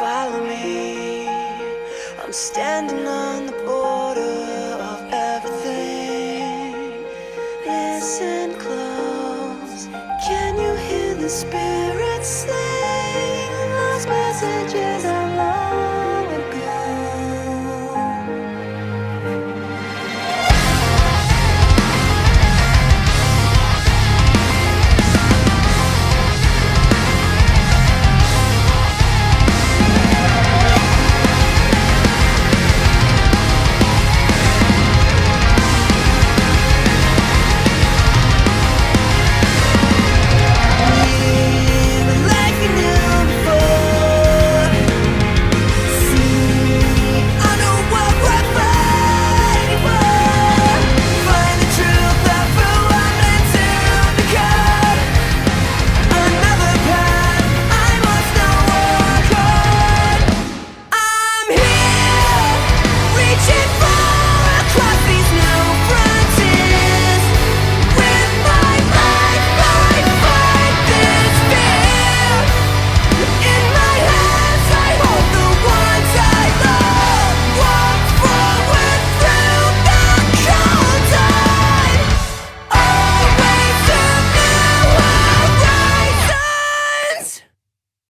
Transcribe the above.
follow me. I'm standing on the border of everything. Listen close. Can you hear the spirits sing? Lost messages.